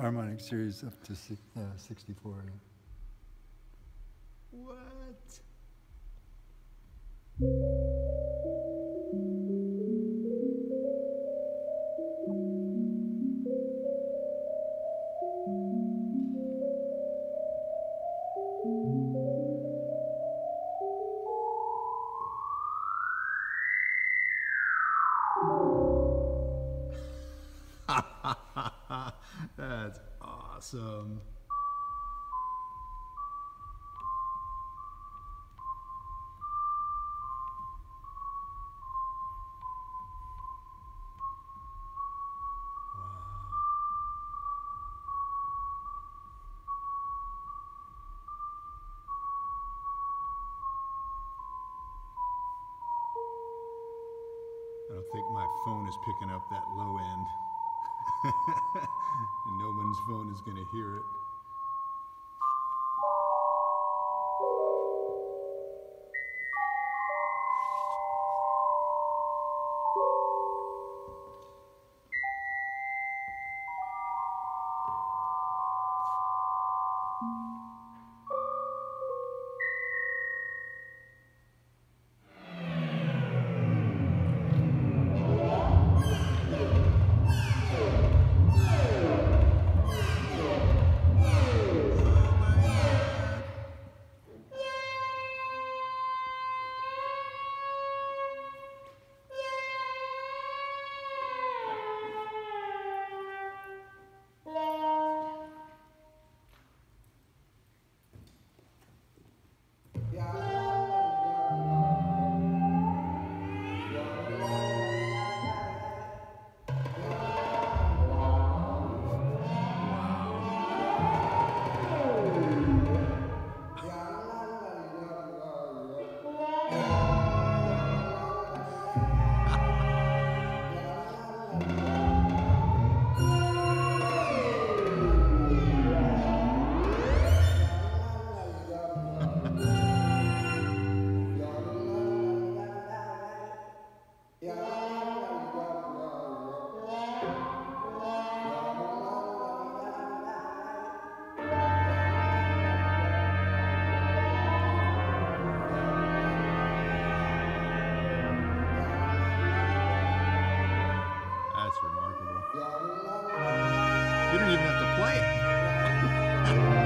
harmonic series up to uh, 64. What? Awesome. Um, I don't think my phone is picking up that low end and no one's phone is going to hear it. don't even have to play it.